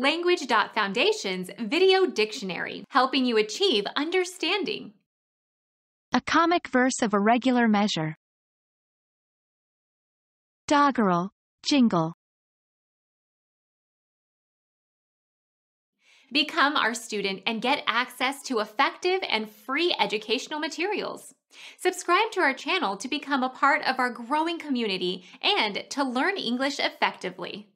Language.Foundation's Video Dictionary, helping you achieve understanding. A comic verse of a regular measure. Doggerel, jingle. Become our student and get access to effective and free educational materials. Subscribe to our channel to become a part of our growing community and to learn English effectively.